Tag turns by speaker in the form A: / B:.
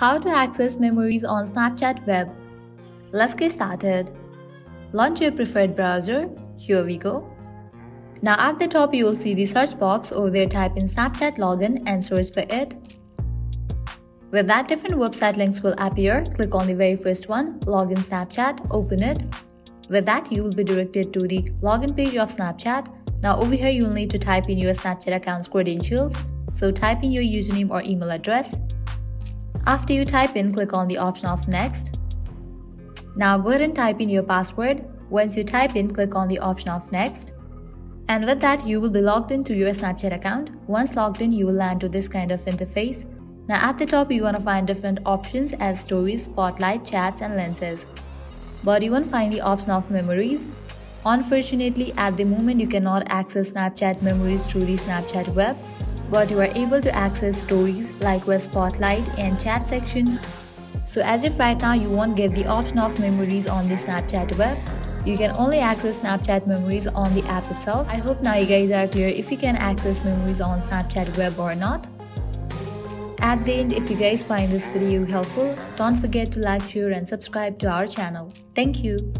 A: How to access memories on Snapchat web. Let's get started. Launch your preferred browser. Here we go. Now at the top you will see the search box. Over there type in Snapchat login and search for it. With that different website links will appear. Click on the very first one, login Snapchat, open it. With that you will be directed to the login page of Snapchat. Now over here you will need to type in your Snapchat account's credentials. So type in your username or email address. After you type in, click on the option of next. Now go ahead and type in your password. Once you type in, click on the option of next. And with that, you will be logged into your Snapchat account. Once logged in, you will land to this kind of interface. Now at the top, you're gonna find different options as stories, spotlight, chats, and lenses. But you won't find the option of memories. Unfortunately, at the moment, you cannot access Snapchat memories through the Snapchat web but you are able to access stories like web spotlight and chat section. So as if right now you won't get the option of memories on the Snapchat web, you can only access Snapchat memories on the app itself. I hope now you guys are clear if you can access memories on Snapchat web or not. At the end, if you guys find this video helpful, don't forget to like, share and subscribe to our channel. Thank you.